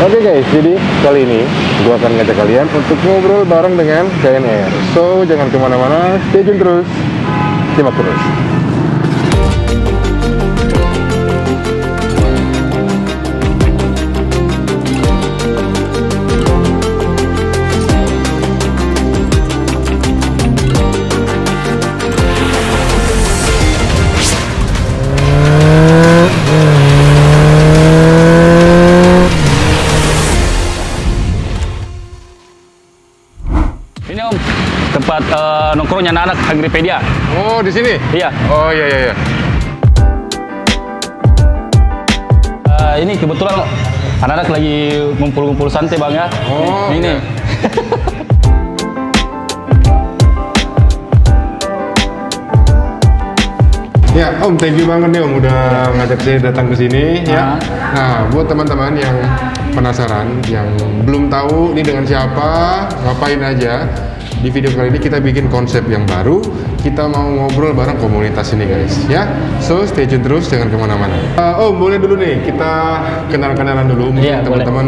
Oke guys, jadi kali ini gue akan ngajak kalian untuk ngobrol bareng dengan KNR. So, jangan ke mana-mana, stay tune terus, simak terus. Eh, nongkrongnya anak-anak Hungrypedia. Oh, di sini? Iya. Oh, iya, iya, iya. Eh, ini kebetulan anak-anak lagi ngumpul-ngumpul santai bang ya. Oh, ini. iya. Ya, Om, thank you banget nih Om udah ngajak saya datang ke sini ya. Ah. Nah, buat teman-teman yang penasaran, yang belum tahu ini dengan siapa, ngapain aja, di video kali ini kita bikin konsep yang baru. Kita mau ngobrol bareng komunitas ini guys, ya. So, stay tune terus, jangan ke mana-mana. Eh, Om, boleh dulu nih kita kenal-kenalan dulu. Mungkin Iya, teman-teman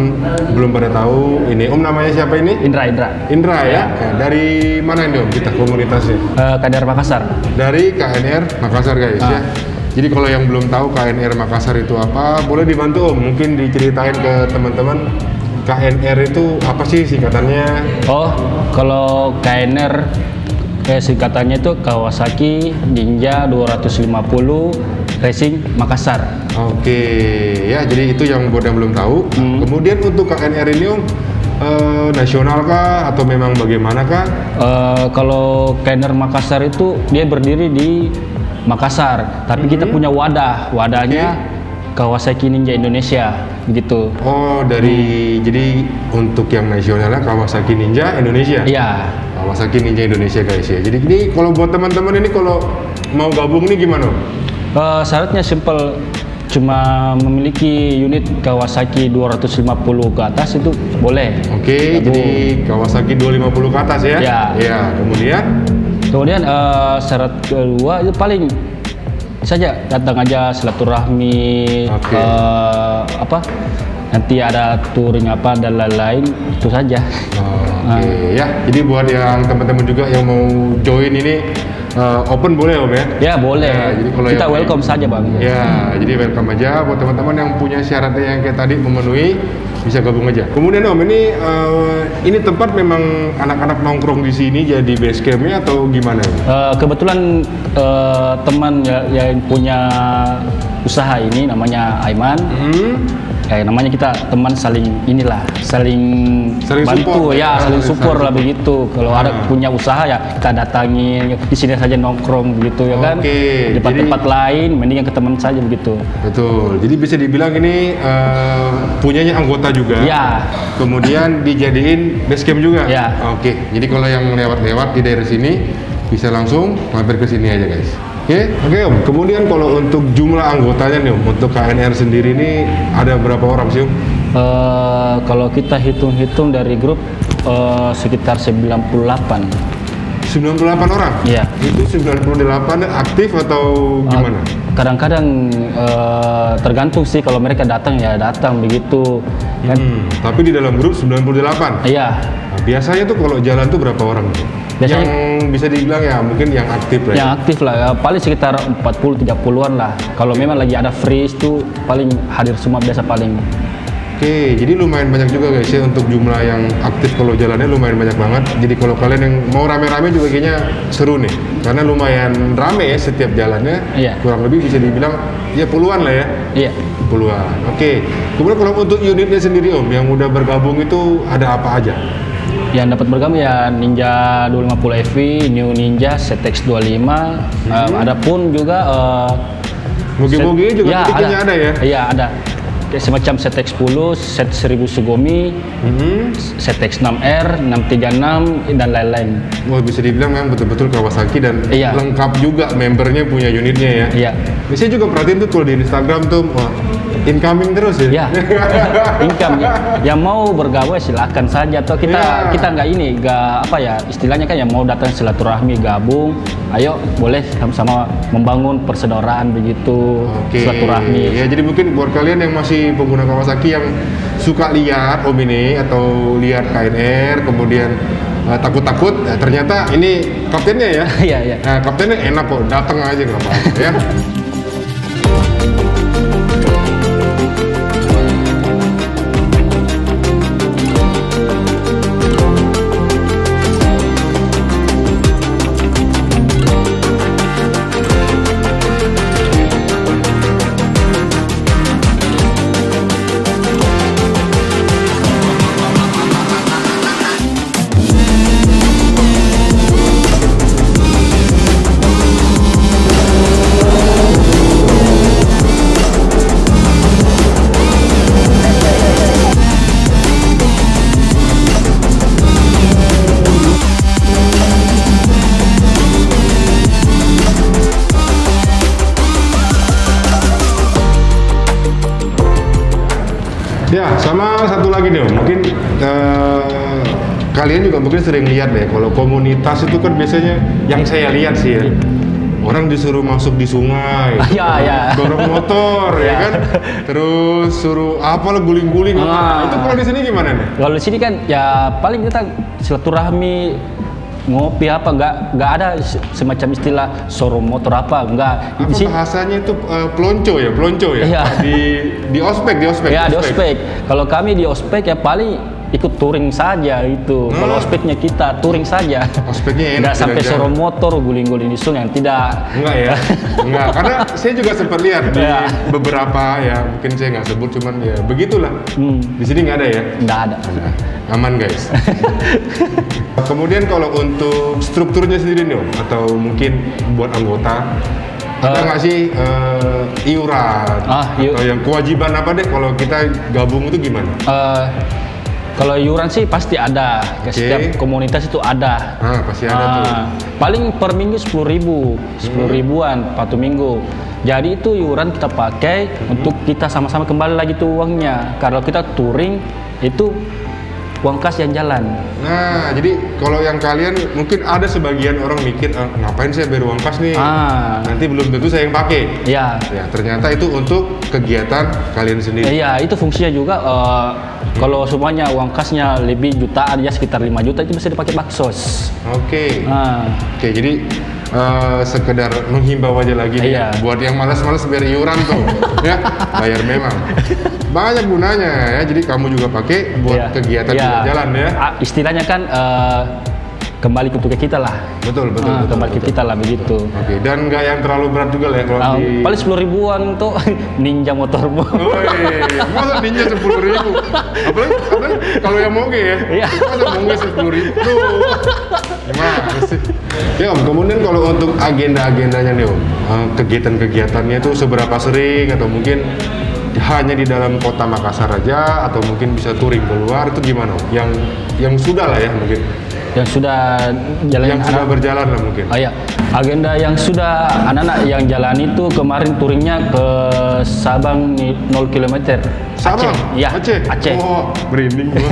belum pada tahu ini. Om namanya siapa ini? Indra, Indra. Indra ya. Ya, Dari mana ini Om kita komunitasnya? Eh, Kadar Makassar. dari KNR Makassar guys Ah. ya. Jadi kalau yang belum tahu KNR Makassar itu apa, boleh dibantu Om. Mungkin diceritain ke teman-teman KNR itu apa sih singkatannya? Oh, kalau KNR eh, singkatannya itu Kawasaki Ninja 250 Racing Makassar. Oke, ya jadi itu yang buat yang belum tahu. Hmm. Kemudian untuk KNR ini Om eh, nasional kah atau memang bagaimana kah? Eh, kalau KNR Makassar itu dia berdiri di Makassar, tapi kita punya wadah, wadahnya Kawasaki Ninja Indonesia, gitu. Oh dari jadi untuk yang nasionalnya Kawasaki Ninja Indonesia. Iya, Kawasaki Ninja Indonesia guys ya. Jadi ini kalau buat teman-teman ini kalau mau gabung nih gimana? Eh, syaratnya simple, cuma memiliki unit Kawasaki 250 ke atas itu boleh. Oke, Gabung. jadi Kawasaki 250 ke atas ya? Ya. Ya, kemudian Kemudian eh, syarat kedua itu paling saja datang aja silaturahmi Oke. eh, apa nanti ada touring apa dan lain-lain itu saja. Oke, ya. Jadi buat yang teman-teman juga yang mau join ini eh, open boleh Om ya? Ya boleh. Ya, jadi kalau Kita welcome saja bang. Ya, jadi welcome aja buat teman-teman yang punya syaratnya yang kayak tadi memenuhi bisa gabung aja. Kemudian Om, ini eh, ini tempat memang anak-anak nongkrong di sini jadi base campnya atau gimana? Eh, kebetulan eh, teman ya, yang punya usaha ini namanya Aiman. Hmm? Ya, namanya kita teman saling inilah, saling, Saling bantu support, ya, ya, saling saling support lah support. begitu. Kalau ada Ah. punya usaha ya kita datangin di sini saja nongkrong begitu ya kan. Oke, Di tempat-tempat lain mendingan ke teman saja begitu. Betul. Jadi bisa dibilang ini eh, punyanya anggota juga. Ya. Kemudian dijadiin base camp juga. Ya. Oke. Jadi kalau yang lewat-lewat di daerah sini bisa langsung mampir ke sini aja guys. Oke, oke Om. Kemudian kalau untuk jumlah anggotanya nih Om, untuk KNR sendiri ini ada berapa orang sih Om? Eh, kalau kita hitung-hitung dari grup eh, sekitar 98. 98 orang. Iya. Itu 98 aktif atau gimana? Kadang-kadang eh, tergantung sih kalau mereka datang ya datang begitu kan. Hmm, tapi di dalam grup 98. Iya. Biasanya tuh kalau jalan tuh berapa orang? Biasanya- yang bisa dibilang ya mungkin yang aktif lah. ya. Yang aktif lah, ya, paling sekitar 40-30an lah. Kalau memang lagi ada freeze tuh paling hadir semua biasa paling. Oke, jadi lumayan banyak juga guys ya untuk jumlah yang aktif kalau jalannya lumayan banyak banget. Jadi kalau kalian yang mau rame-rame juga kayaknya seru nih, karena lumayan rame ya setiap jalannya. Iya. Kurang lebih bisa dibilang ya puluhan lah ya. Iya. Puluhan. Oke. Kemudian kalau untuk unitnya sendiri Om, yang udah bergabung itu ada apa aja? Yang dapat bergabung ya Ninja 250 EV, New Ninja, ZX 25. Eh, ada pun juga Mogi-mogi set- juga titiknya ada ya? Iya, ada. Kayak semacam ZX 10, set 1000 Sugumi, Mhm. ZX 6R, 636 dan lain-lain. Wah bisa dibilang memang betul-betul Kawasaki dan Iya. lengkap juga membernya punya unitnya ya. Iya. Saya juga perhatiin tuh kalau di Instagram tuh wah, incoming terus ya. Ya, income ya. Yang mau bergawe silakan saja. Atau kita Iya. kita nggak ini, nggak apa ya istilahnya kan yang mau datang silaturahmi gabung, ayo boleh sama-sama membangun persaudaraan begitu Oke. silaturahmi. Ya jadi mungkin buat kalian yang masih pengguna Kawasaki yang suka lihat Om ini atau lihat KNR kemudian eh, takut-takut eh, ternyata ini kaptennya ya. Iya iya. Nah, kaptennya enak kok, datang aja nggak apa-apa. Ya, eh, kalian juga mungkin sering lihat deh, kalau komunitas itu kan biasanya yang saya lihat sih ya, orang disuruh masuk di sungai, Ya, ya. dorong motor, ya Ya. kan, terus suruh apa lah guling-guling, apa. Ah. itu kalau di sini gimana nih? Kalau di sini kan ya paling kita silaturahmi ngopi apa nggak nggak ada se- semacam istilah sorong motor apa nggak Apa di sini bahasanya itu eh, pelonco ya, pelonco ya, Iya. di di ospek, di ospek, ya di ospek kalau kami di ospek ya paling ikut touring saja itu kalau Hmm. ospeknya kita touring saja Ospeknya enak nggak sampai sorong motor guling-guling di sungai tidak Enggak ya, enggak. Karena saya juga sempat lihat di Ya. beberapa ya, mungkin saya nggak sebut, cuman ya begitulah. Hmm. Di sini nggak ada ya. nggak ada Ada. Aman guys. Kemudian kalau untuk strukturnya sendiri nih, Om, atau mungkin buat anggota, ada Eh. nggak sih eh, iuran Ah, atau yang kewajiban apa deh kalau kita gabung itu gimana? Eh, kalau iuran sih pasti ada. Ke setiap komunitas itu ada Nah, pasti ada tuh. Ah, paling per minggu sepuluh ribu, sepuluh Hmm. ribuan satu minggu. Jadi itu iuran kita pakai Hmm. untuk kita sama-sama kembali lagi tuh uangnya. Kalau kita touring itu uang kas yang jalan. Nah, jadi kalau yang kalian mungkin ada sebagian orang mikir "Ah, ngapain saya bayar uang kas nih? Ah, Nanti belum tentu saya yang pakai. ya, Ya, ternyata itu untuk kegiatan kalian sendiri. Iya, itu fungsinya juga eh, kalau semuanya uang kasnya lebih jutaan ya sekitar 5 juta itu bisa dipakai baksos. Oke. Ah, Oke, jadi eh, sekedar menghimbau aja lagi nih Iya. buat yang malas-malas bayar iuran tuh, ya bayar memang. Banyak gunanya ya. Jadi kamu juga pakai buat iya. kegiatan Iya. jalan ya. Ah, istilahnya kan eh, kembali ke ke kita lah. Betul, betul, Ah, betul. kembali ke betul. kita lah begitu. Oke, dan nggak yang terlalu berat juga lah ya kalau Ah, di. paling sepuluh ribuan untuk ninja motormu. Woi, masa ninja sepuluh ribu? Apalagi, apalagi kalau yang moge ya, Iya. masa moge sepuluh ribu? Gimana sih? Ya om, kemudian kalau untuk agenda-agendanya nih om, eh, kegiatan-kegiatannya itu seberapa sering atau mungkin hanya di dalam kota Makassar aja atau mungkin bisa touring keluar itu gimana? Yang yang sudah lah ya mungkin, yang sudah jalan yang sudah berjalan lah mungkin. Oh iya, agenda yang sudah anak-anak yang jalan itu kemarin touringnya ke Sabang nih 0 km. Sabang, Aceh. Iya, Aceh, Aceh. Oh, merinding gua.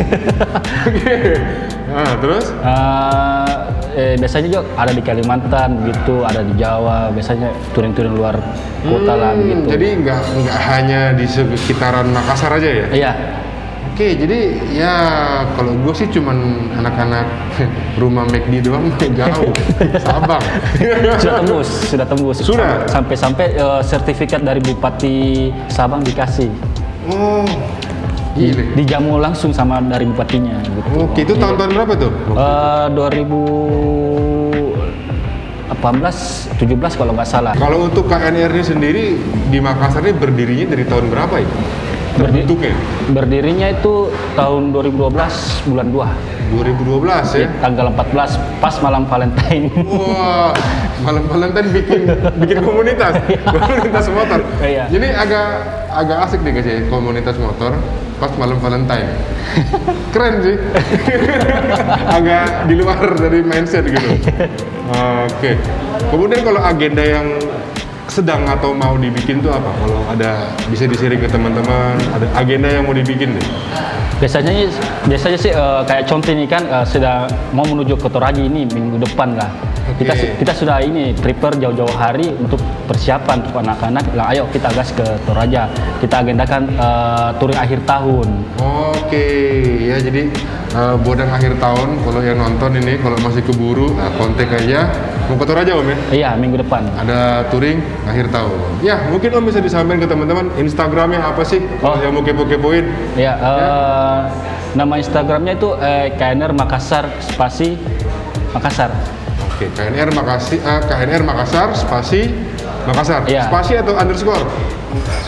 Oke, nah terus? Eh, eh, biasanya juga ada di Kalimantan gitu, ada di Jawa, biasanya touring-touring luar kota lah Hmm, begitu. Jadi nggak nggak hanya di sekitaran Makassar aja ya? Iya, Oke, jadi ya kalau gue sih cuman anak-anak rumah McD doang jauh, Sabang. sudah tembus, sudah tembus. Sudah? Sampai-sampai eh, sertifikat dari Bupati Sabang dikasih. Oh, gile. Dijamu langsung sama dari bupatinya gitu. Oke, itu tahun-tahun berapa tuh? Eh, 2018, 17 kalau nggak salah. Kalau untuk KNR ini sendiri di Makassar ini berdirinya dari tahun berapa ya? Terbentuknya? Berdirinya itu tahun 2012 bulan 2. 2012 ya? Tanggal 14 pas malam Valentine. Wah, malam Valentine bikin bikin komunitas, komunitas motor. Iya. Jadi agak agak asik nih guys ya komunitas motor pas malam Valentine. Keren sih. agak di luar dari mindset gitu. Oke. Kemudian kalau agenda yang sedang atau mau dibikin tuh apa? Kalau ada bisa di-sharing ke teman-teman, ada agenda yang mau dibikin deh. Biasanya biasanya sih eh, kayak contoh ini kan eh, sudah mau menuju ke Toraji ini minggu depan lah. Kita su- kita sudah ini prepare jauh-jauh hari untuk persiapan untuk anak-anak. Lah, ayo kita gas ke Toraja. Kita agendakan eh, touring akhir tahun. Oke, ya jadi eh, bodang akhir tahun kalau yang nonton ini kalau masih keburu, nah kontak aja. Mau ke Toraja Om ya? Iya minggu depan. Ada touring akhir tahun. Ya, mungkin Om bisa disampaikan ke teman-teman Instagramnya apa sih? Kalau Oh. yang mau kepo-kepoin. Ya, eh, nama Instagramnya itu eh, KNR Makassar spasi Makassar. Oke, KNR Makasih, eh, KNR Makassar, spasi Makassar. Iya. Spasi atau underscore?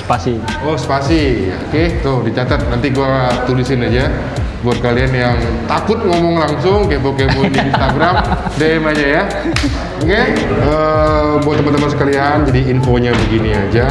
Spasi. Oh, spasi. Oke, tuh dicatat. Nanti gua tulisin aja buat kalian yang takut ngomong langsung kepo-kepoin di Instagram, DM aja ya. Oke, eh, buat teman-teman sekalian, jadi infonya begini aja.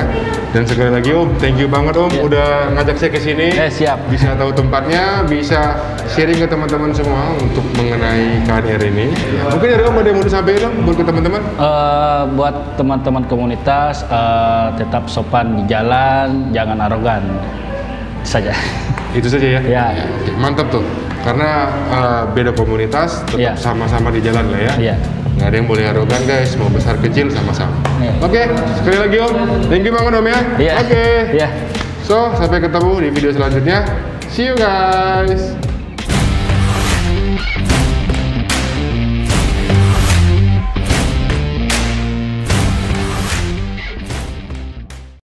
Dan sekali lagi Om, thank you banget Om Ya. udah ngajak saya ke sini. Eh, siap. Bisa tahu tempatnya, bisa sharing ke teman-teman semua untuk mengenai KNR ini. Ya, Mungkin dari Om ada yang mau disampaikan Om buat ke teman-teman? Eh, buat teman-teman komunitas eh, tetap sopan di jalan, jangan arogan saja. Itu saja ya. Ya. Oke, Mantap tuh. Karena uh, beda komunitas tetap Iya. sama-sama di jalan lah ya. Iya. Nggak ada yang boleh arogan guys, mau besar kecil sama-sama. Iya. Oke, sekali lagi Om. Thank you banget Om ya. Iya. Oke. Iya. So, sampai ketemu di video selanjutnya. See you guys.